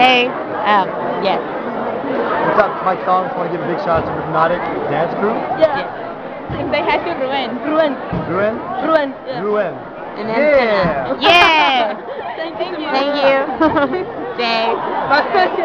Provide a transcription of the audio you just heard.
Day. Um, yes. What's up, Mike Collins? Want to give a big shout out to the Rhypnotic Dance Crew? Yeah. yeah. they had to ruin. Ruin. Ruin? Ruin. Yeah. Ruin. And Yeah. Yeah. Thank you. Thank you. Day. yeah.